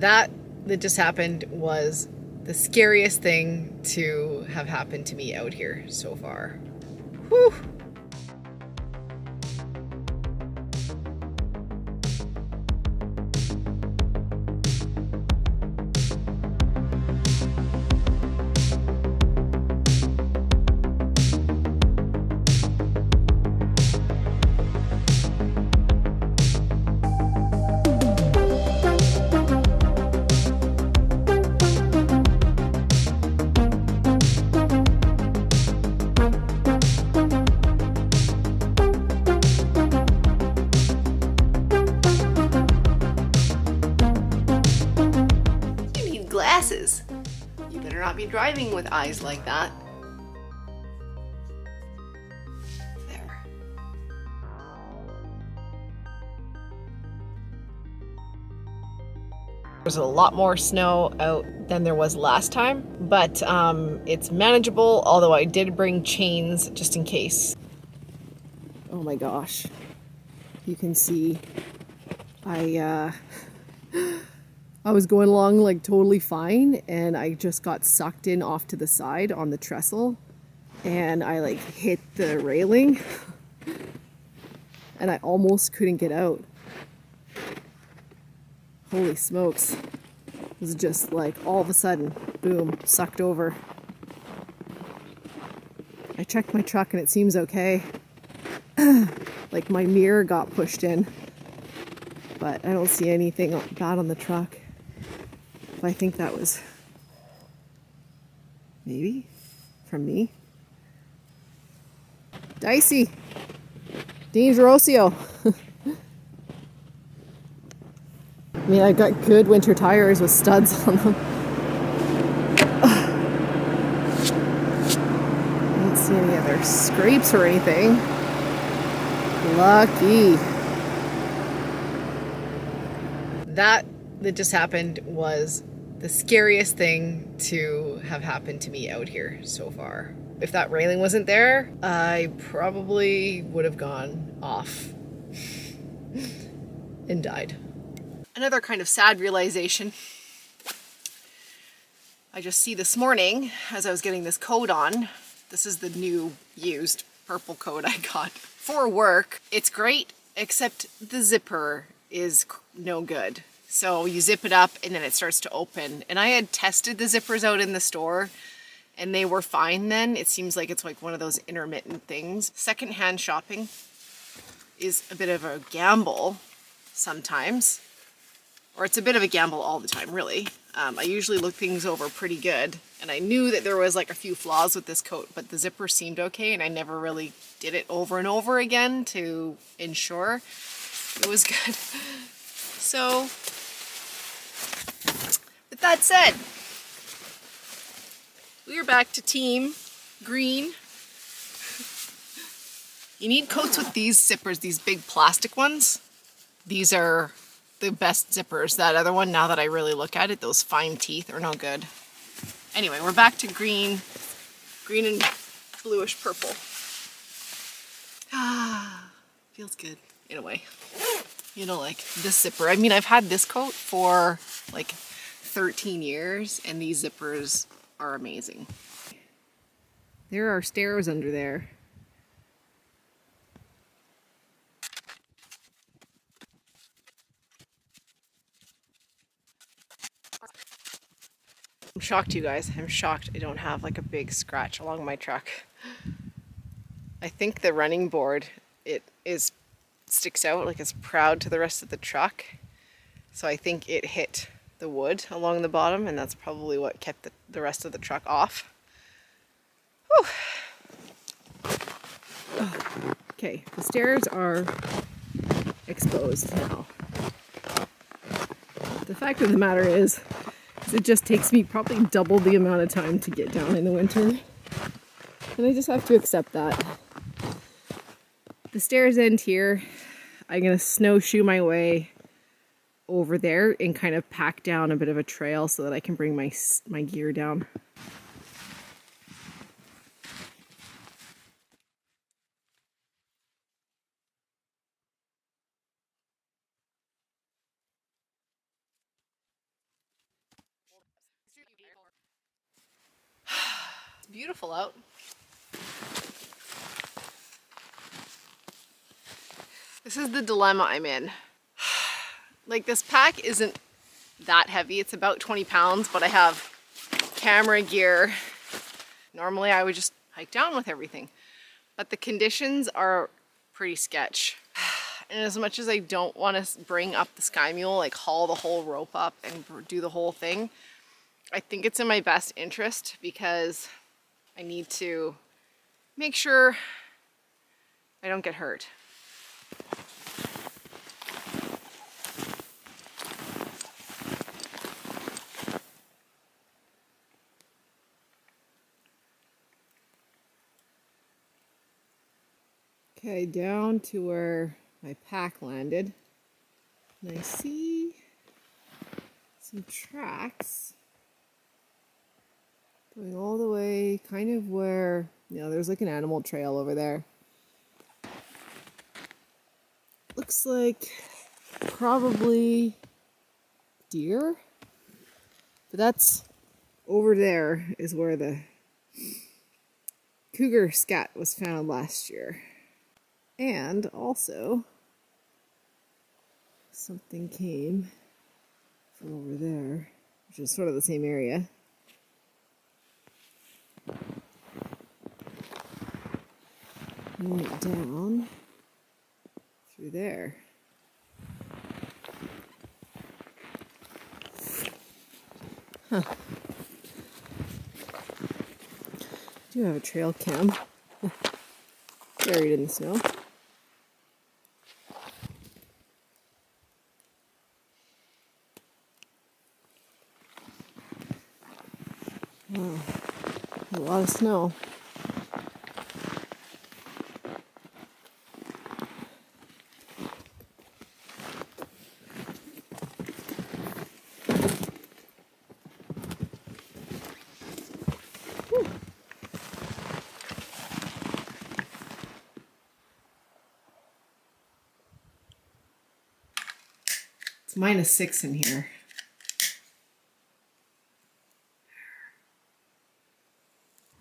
That that just happened was the scariest thing to have happened to me out here so far. Whew. With eyes like that. There. There's a lot more snow out than there was last time, but um, it's manageable, although I did bring chains just in case. Oh my gosh. You can see I uh, I was going along like totally fine and I just got sucked in off to the side on the trestle and I like hit the railing and I almost couldn't get out. Holy smokes. It was just like all of a sudden, boom, sucked over. I checked my truck and it seems okay. like my mirror got pushed in, but I don't see anything bad on the truck. I think that was maybe from me. Dicey. Dean's Rocio. I mean, I've got good winter tires with studs on them. I don't see any other scrapes or anything. Lucky. That that just happened was the scariest thing to have happened to me out here so far. If that railing wasn't there, I probably would have gone off and died. Another kind of sad realization I just see this morning as I was getting this coat on. This is the new used purple coat I got for work. It's great, except the zipper is no good. So you zip it up and then it starts to open. And I had tested the zippers out in the store and they were fine then. It seems like it's like one of those intermittent things. Secondhand shopping is a bit of a gamble sometimes, or it's a bit of a gamble all the time, really. Um, I usually look things over pretty good, and I knew that there was like a few flaws with this coat, but the zipper seemed okay, and I never really did it over and over again to ensure it was good. So, with that said, we are back to team green. You need coats with these zippers, these big plastic ones. These are the best zippers. That other one, now that I really look at it, those fine teeth are no good. Anyway, we're back to green, green and bluish purple. Ah, feels good in a way. You know, like this zipper. I mean, I've had this coat for like 13 years and these zippers are amazing. There are stairs under there. I'm shocked, you guys. I'm shocked I don't have like a big scratch along my truck. I think the running board, it is sticks out like it's proud to the rest of the truck. So I think it hit the wood along the bottom and that's probably what kept the, the rest of the truck off. Whew. Okay, the stairs are exposed now. The fact of the matter is, is it just takes me probably double the amount of time to get down in the winter. And I just have to accept that. The stairs end here. I'm gonna snowshoe my way over there and kind of pack down a bit of a trail so that I can bring my, my gear down. Beautiful out. This is the dilemma I'm in. Like this pack isn't that heavy. It's about 20 pounds, but I have camera gear. Normally I would just hike down with everything, but the conditions are pretty sketch. And as much as I don't want to bring up the Sky Mule, like haul the whole rope up and do the whole thing, I think it's in my best interest because I need to make sure I don't get hurt. Okay, down to where my pack landed. And I see some tracks going all the way kind of where, you know, there's like an animal trail over there. Looks like probably deer, but that's over there is where the cougar scat was found last year. And also, something came from over there, which is sort of the same area. Went down through there. Huh. Do have a trail cam buried in the snow. Wow, a lot of snow. It's minus six in here.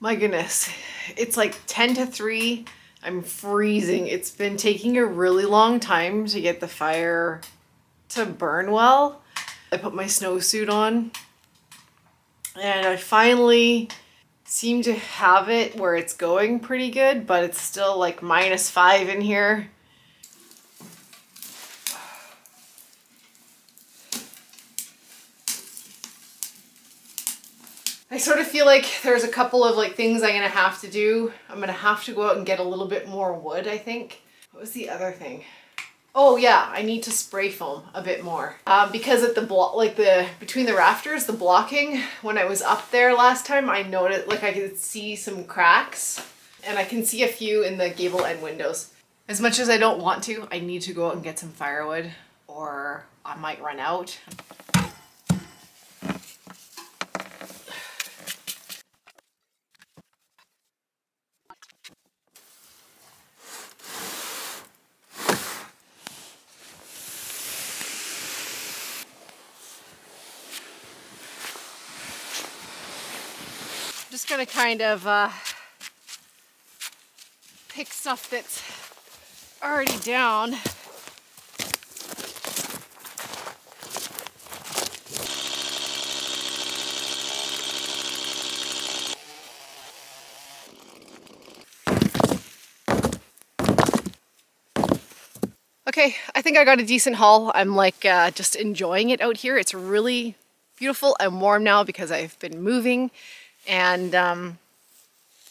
My goodness, it's like 10 to 3. I'm freezing. It's been taking a really long time to get the fire to burn well. I put my snowsuit on and I finally seem to have it where it's going pretty good, but it's still like minus five in here. Sort of feel like there's a couple of like things I'm gonna have to do. I'm gonna have to go out and get a little bit more wood, I think. What was the other thing? Oh yeah, I need to spray foam a bit more. Um, because at the block, like the, between the rafters, the blocking, when I was up there last time, I noticed, like I could see some cracks and I can see a few in the gable end windows. As much as I don't want to, I need to go out and get some firewood or I might run out. Kind of uh, pick stuff that's already down. Okay, I think I got a decent haul. I'm like uh, just enjoying it out here. It's really beautiful and warm now because I've been moving and um,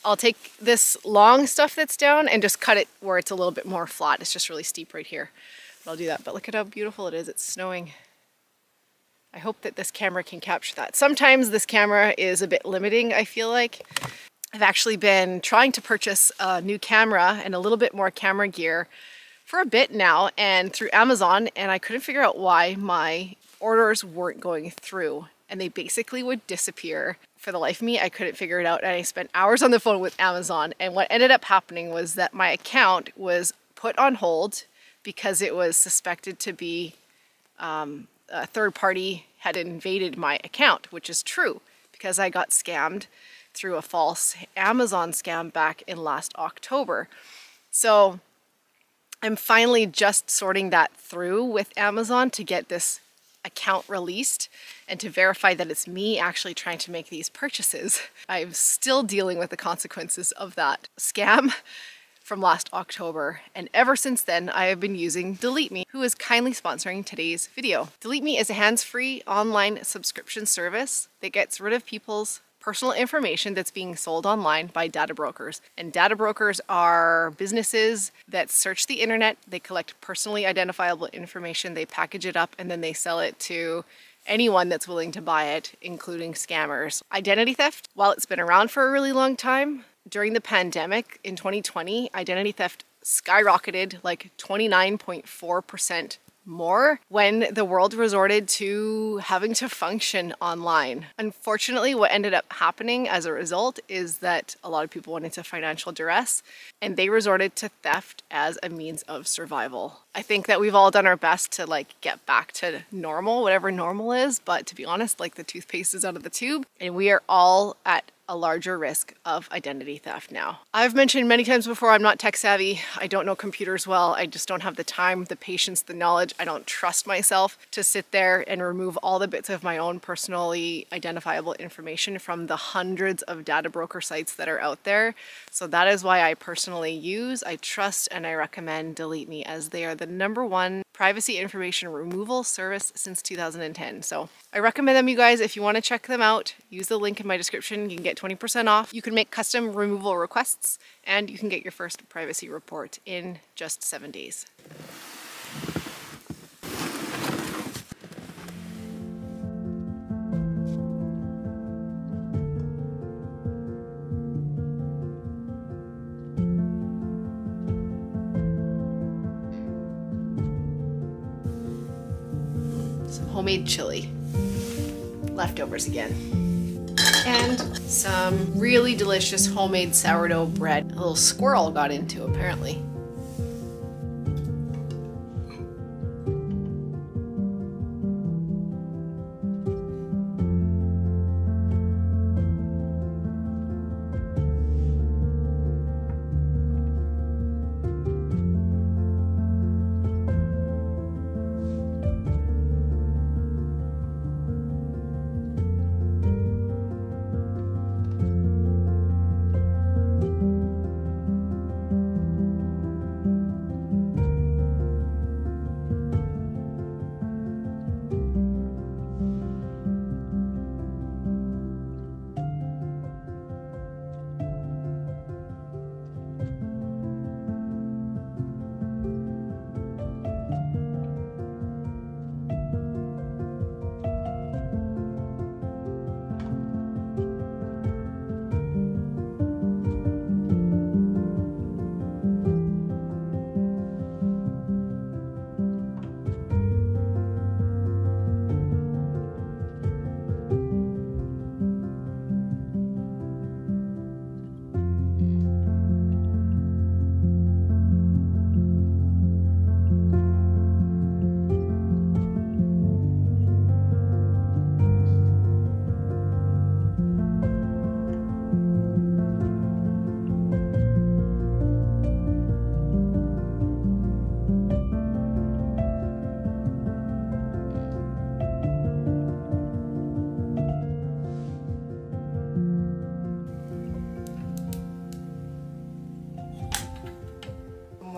I'll take this long stuff that's down and just cut it where it's a little bit more flat. It's just really steep right here. But I'll do that. But look at how beautiful it is. It's snowing. I hope that this camera can capture that. Sometimes this camera is a bit limiting, I feel like. I've actually been trying to purchase a new camera and a little bit more camera gear for a bit now and through Amazon and I couldn't figure out why my orders weren't going through and they basically would disappear for the life of me, I couldn't figure it out. And I spent hours on the phone with Amazon. And what ended up happening was that my account was put on hold because it was suspected to be um, a third party had invaded my account, which is true because I got scammed through a false Amazon scam back in last October. So I'm finally just sorting that through with Amazon to get this account released and to verify that it's me actually trying to make these purchases. I'm still dealing with the consequences of that scam from last October. And ever since then, I have been using DeleteMe, who is kindly sponsoring today's video. DeleteMe is a hands-free online subscription service that gets rid of people's personal information that's being sold online by data brokers. And data brokers are businesses that search the internet, they collect personally identifiable information, they package it up, and then they sell it to anyone that's willing to buy it, including scammers. Identity theft, while it's been around for a really long time, during the pandemic in 2020, identity theft skyrocketed like 29.4% more when the world resorted to having to function online. Unfortunately, what ended up happening as a result is that a lot of people went into financial duress and they resorted to theft as a means of survival. I think that we've all done our best to like get back to normal, whatever normal is, but to be honest, like the toothpaste is out of the tube and we are all at a larger risk of identity theft now. I've mentioned many times before I'm not tech savvy. I don't know computers well. I just don't have the time, the patience, the knowledge. I don't trust myself to sit there and remove all the bits of my own personally identifiable information from the hundreds of data broker sites that are out there. So that is why I personally use, I trust, and I recommend DeleteMe as they are the number one privacy information removal service since 2010. So I recommend them you guys if you want to check them out. Use the link in my description. You can get 20% off. You can make custom removal requests and you can get your first privacy report in just seven days. Homemade chili. Leftovers again. And some really delicious homemade sourdough bread. A little squirrel got into apparently.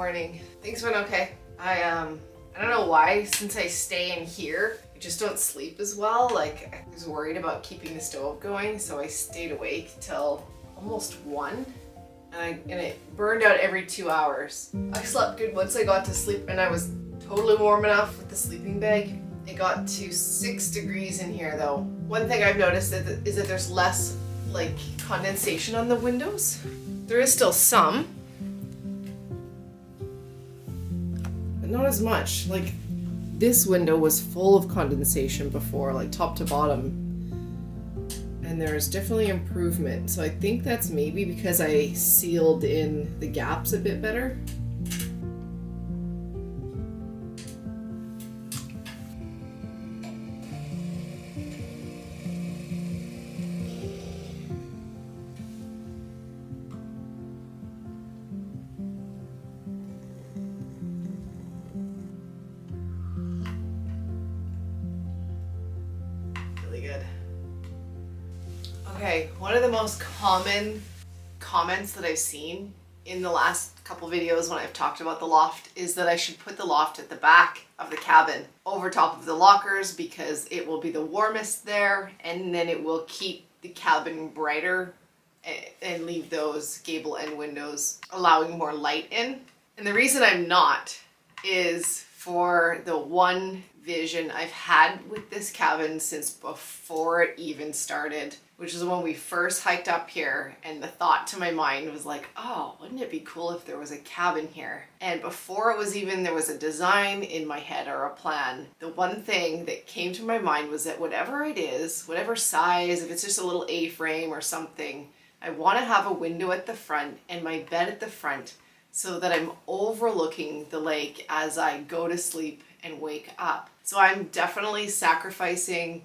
Morning. Things went okay. I um I don't know why since I stay in here I just don't sleep as well. Like I was worried about keeping the stove going so I stayed awake till almost one and, I, and it burned out every two hours. I slept good once I got to sleep and I was totally warm enough with the sleeping bag. It got to six degrees in here though. One thing I've noticed is that there's less like condensation on the windows. There is still some, not as much. Like this window was full of condensation before, like top to bottom. And there's definitely improvement. So I think that's maybe because I sealed in the gaps a bit better. Of the most common comments that I've seen in the last couple videos when I've talked about the loft is that I should put the loft at the back of the cabin over top of the lockers because it will be the warmest there and then it will keep the cabin brighter and leave those gable end windows allowing more light in. And the reason I'm not is for the one vision I've had with this cabin since before it even started, which is when we first hiked up here. And the thought to my mind was like, oh, wouldn't it be cool if there was a cabin here? And before it was even there was a design in my head or a plan, the one thing that came to my mind was that whatever it is, whatever size, if it's just a little A frame or something, I want to have a window at the front and my bed at the front so that I'm overlooking the lake as I go to sleep and wake up. So I'm definitely sacrificing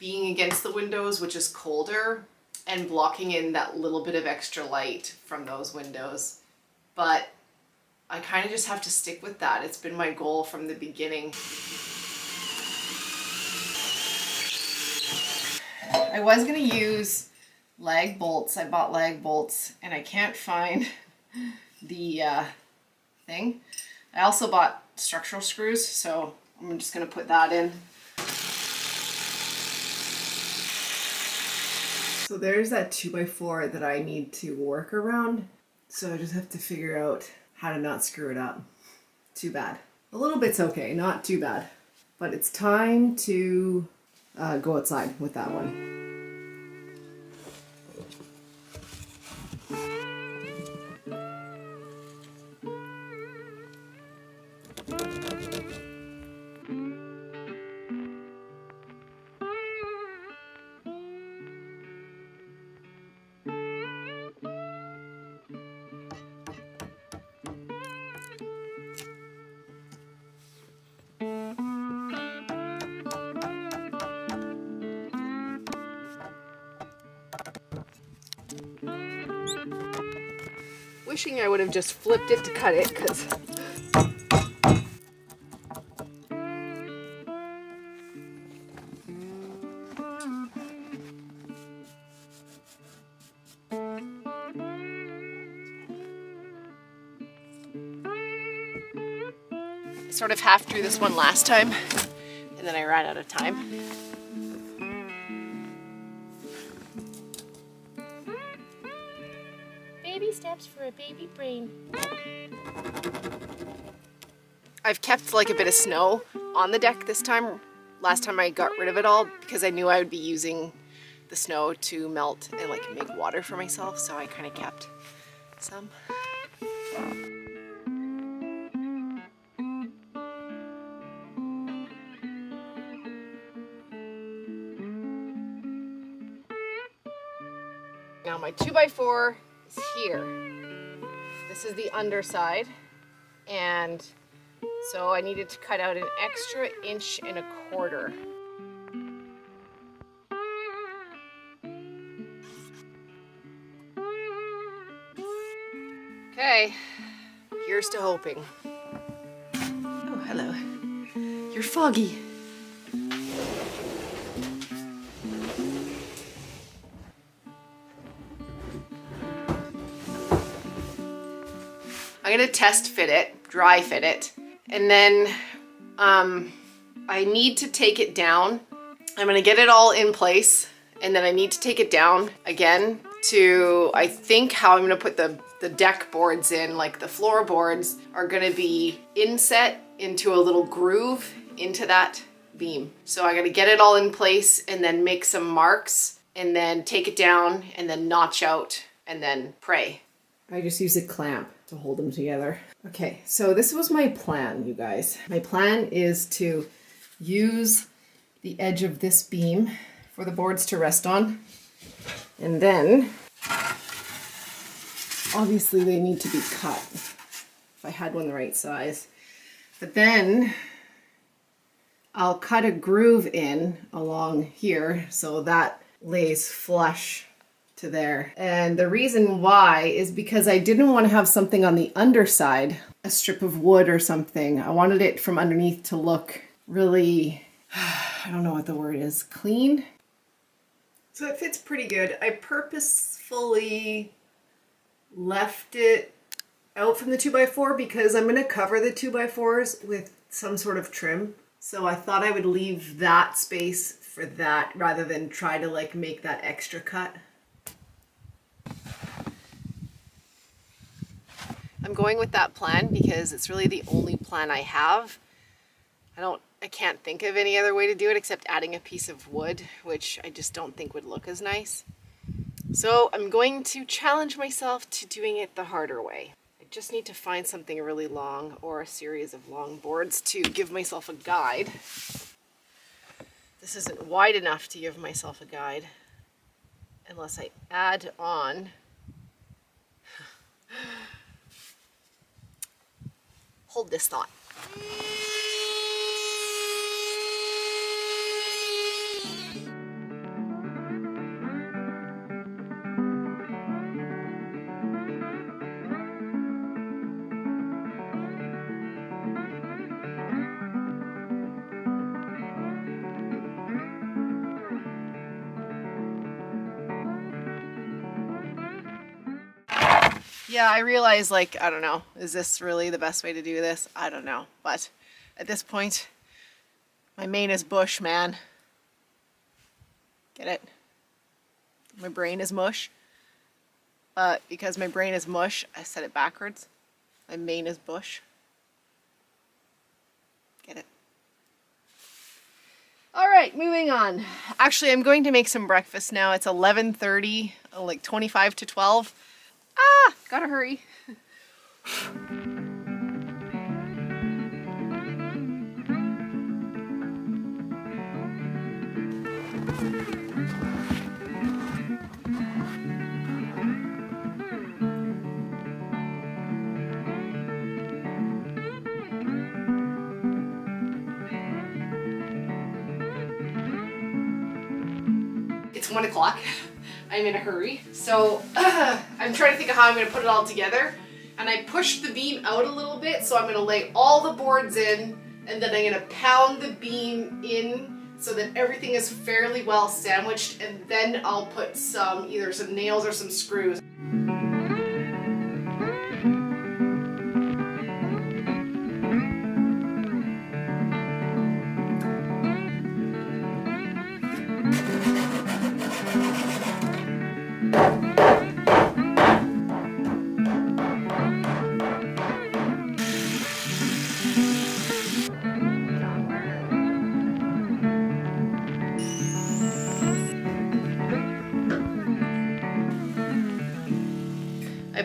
being against the windows, which is colder, and blocking in that little bit of extra light from those windows. But I kind of just have to stick with that. It's been my goal from the beginning. I was going to use lag bolts. I bought lag bolts and I can't find the uh, thing. I also bought structural screws, so I'm just going to put that in. So there's that 2x4 that I need to work around. So I just have to figure out how to not screw it up. Too bad. A little bit's okay, not too bad. But it's time to uh, go outside with that one. Wishing I would have just flipped it to cut it because sort of half drew this one last time and then I ran out of time. A baby brain. I've kept like a bit of snow on the deck this time. Last time I got rid of it all because I knew I would be using the snow to melt and like make water for myself. So I kind of kept some. Now my 2x4 is here. This is the underside. And so I needed to cut out an extra inch and a quarter. Okay, here's to hoping. Oh, hello. You're foggy. I'm gonna test fit it, dry fit it, and then um, I need to take it down. I'm gonna get it all in place and then I need to take it down again to, I think how I'm gonna put the, the deck boards in, like the floorboards are gonna be inset into a little groove into that beam. So I gotta get it all in place and then make some marks and then take it down and then notch out and then pray. I just use a clamp to hold them together. Okay, so this was my plan, you guys. My plan is to use the edge of this beam for the boards to rest on. And then, obviously they need to be cut if I had one the right size. But then I'll cut a groove in along here so that lays flush to there. And the reason why is because I didn't want to have something on the underside, a strip of wood or something. I wanted it from underneath to look really, I don't know what the word is, clean? So it fits pretty good. I purposefully left it out from the 2x4 because I'm going to cover the 2x4s with some sort of trim. So I thought I would leave that space for that rather than try to like make that extra cut. I'm going with that plan because it's really the only plan I have. I don't I can't think of any other way to do it except adding a piece of wood, which I just don't think would look as nice. So I'm going to challenge myself to doing it the harder way. I just need to find something really long or a series of long boards to give myself a guide. This isn't wide enough to give myself a guide unless I add on hold this thought. Yeah, I realize like, I don't know, is this really the best way to do this? I don't know. But at this point, my main is bush, man. Get it? My brain is mush. Uh, because my brain is mush, I said it backwards. My main is bush. Get it? All right, moving on. Actually, I'm going to make some breakfast now. It's 11.30, like 25 to 12. Ah, gotta hurry. It's one o'clock. I'm in a hurry. So uh, I'm trying to think of how I'm going to put it all together. And I pushed the beam out a little bit, so I'm going to lay all the boards in, and then I'm going to pound the beam in so that everything is fairly well sandwiched, and then I'll put some, either some nails or some screws.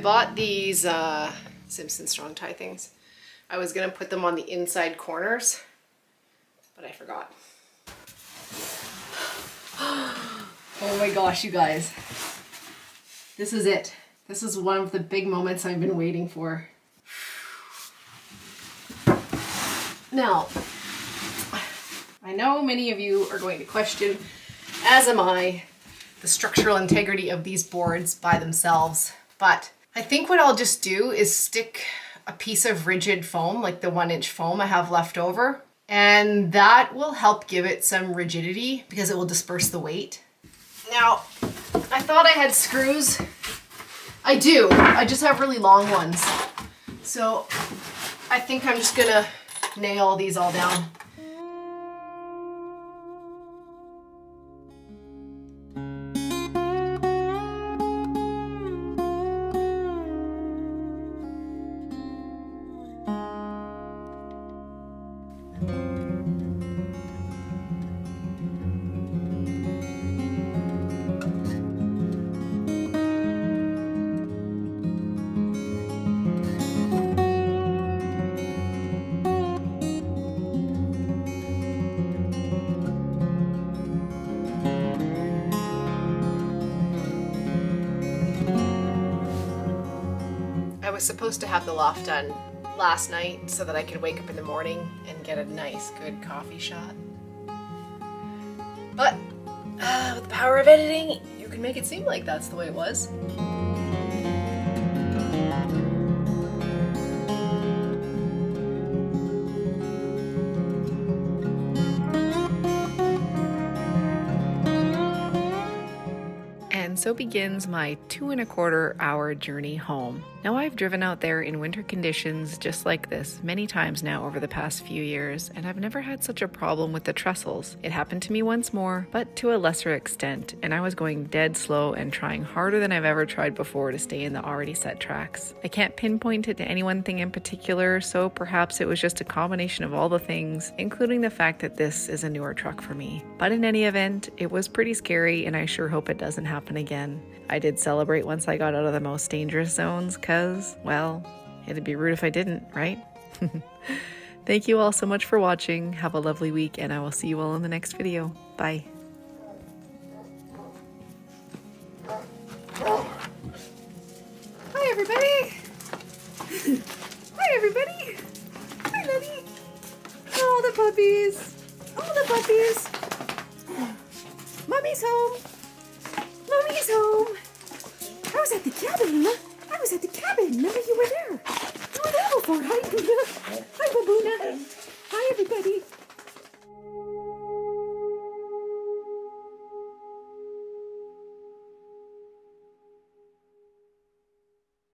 Bought these uh, Simpson Strong Tie things. I was gonna put them on the inside corners, but I forgot. oh my gosh, you guys. This is it. This is one of the big moments I've been waiting for. Now, I know many of you are going to question, as am I, the structural integrity of these boards by themselves, but I think what I'll just do is stick a piece of rigid foam, like the one inch foam I have left over, and that will help give it some rigidity because it will disperse the weight. Now, I thought I had screws. I do, I just have really long ones. So I think I'm just gonna nail these all down. Supposed to have the loft done last night so that I could wake up in the morning and get a nice good coffee shot. But uh, with the power of editing, you can make it seem like that's the way it was. So begins my two and a quarter hour journey home. Now, I've driven out there in winter conditions just like this many times now over the past few years, and I've never had such a problem with the trestles. It happened to me once more, but to a lesser extent, and I was going dead slow and trying harder than I've ever tried before to stay in the already set tracks. I can't pinpoint it to any one thing in particular, so perhaps it was just a combination of all the things, including the fact that this is a newer truck for me. But in any event, it was pretty scary, and I sure hope it doesn't happen again. I did celebrate once I got out of the most dangerous zones, because, well, it'd be rude if I didn't, right? Thank you all so much for watching. Have a lovely week, and I will see you all in the next video. Bye. Hi, everybody. Hi, everybody. Hi, Lenny. Oh, the puppies. Oh, the puppies. Mommy's home. Mommy's home. I was at the cabin. I was at the cabin. Remember you were there. You were there before. Hi, Hi, Baboona. Hi, everybody.